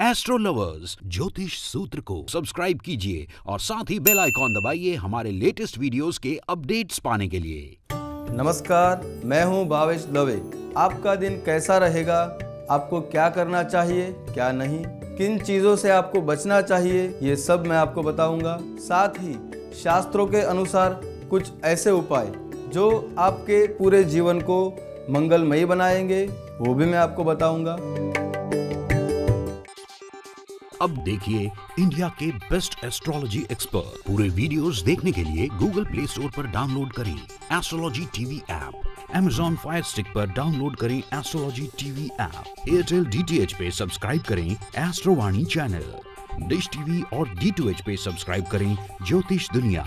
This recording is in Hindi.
एस्ट्रो लवर्स ज्योतिष सूत्र को सब्सक्राइब कीजिए और साथ ही बेल आइकॉन दबाइए हमारे लेटेस्ट वीडियोस के अपडेट्स पाने के लिए। नमस्कार, मैं हूँ भावेश दवे आपका दिन कैसा रहेगा? आपको क्या करना चाहिए, क्या नहीं? किन चीज़ों से आपको बचना चाहिए, ये सब मैं आपको बताऊँगा। साथ ही शास्त्रों के अनुसार कुछ ऐसे उपाय जो आपके पूरे जीवन को मंगलमयी बनाएँगे, वो भी मैं आपको बताऊँगा। अब देखिए इंडिया के बेस्ट एस्ट्रोलॉजी एक्सपर्ट पूरे वीडियोस देखने के लिए गूगल प्ले स्टोर पर डाउनलोड करें astrology TV app Amazon fire stick पर डाउनलोड करें astrology TV app Airtel D पे सब्सक्राइब करें एस्ट्रोवाणी चैनल डिश टीवी और डी पे सब्सक्राइब करें ज्योतिष दुनिया